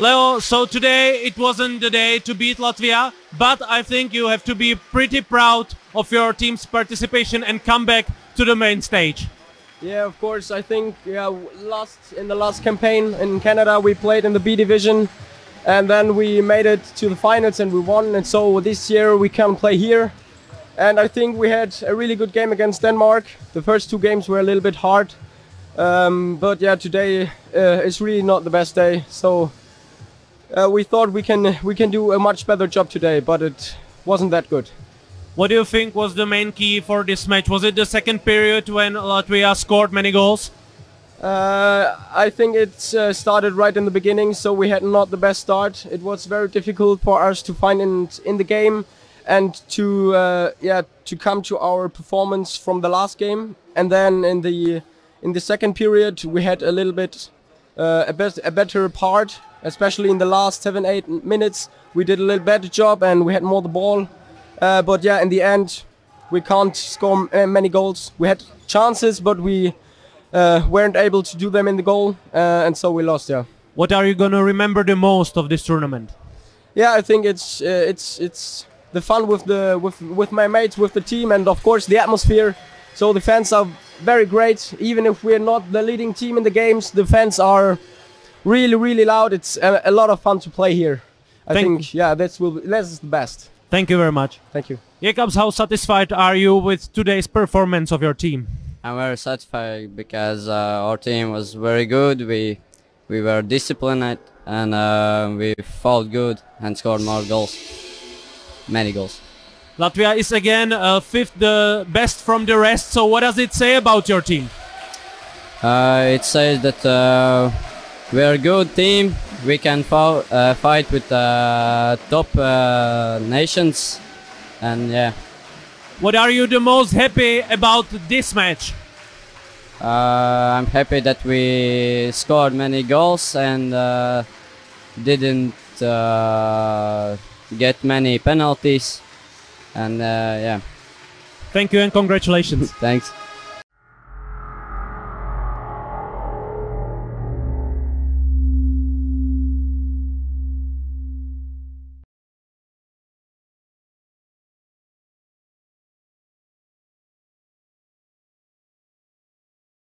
Leo, so today it wasn't the day to beat Latvia, but I think you have to be pretty proud of your team's participation and come back to the main stage. Yeah, of course. I think yeah, last in the last campaign in Canada we played in the B division, and then we made it to the finals and we won. And so this year we can play here, and I think we had a really good game against Denmark. The first two games were a little bit hard, um, but yeah, today uh, is really not the best day. So uh, we thought we can we can do a much better job today, but it wasn't that good. What do you think was the main key for this match? Was it the second period when Latvia scored many goals? Uh, I think it uh, started right in the beginning, so we had not the best start. It was very difficult for us to find in in the game and to uh, yeah to come to our performance from the last game. And then in the in the second period, we had a little bit uh, a, bet a better part, especially in the last seven eight minutes. We did a little better job and we had more the ball. Uh, but yeah, in the end, we can't score uh, many goals. We had chances, but we uh, weren't able to do them in the goal, uh, and so we lost. Yeah. What are you gonna remember the most of this tournament? Yeah, I think it's uh, it's it's the fun with the with with my mates, with the team, and of course the atmosphere. So the fans are very great. Even if we're not the leading team in the games, the fans are really really loud. It's a, a lot of fun to play here. I Thank- think yeah, that's will be, that's the best. Thank you very much. Thank you. Jakobs, how satisfied are you with today's performance of your team? I'm very satisfied because uh, our team was very good. We we were disciplined and uh, we fought good and scored more goals, many goals. Latvia is again uh, fifth, the best from the rest. So what does it say about your team? Uh, it says that we are a good team. We can fou- uh, fight with uh, top uh, nations, and yeah, What are you the most happy about this match? uh, I'm happy that we scored many goals and uh, didn't uh, get many penalties, and uh, yeah, Thank you and congratulations. thanks.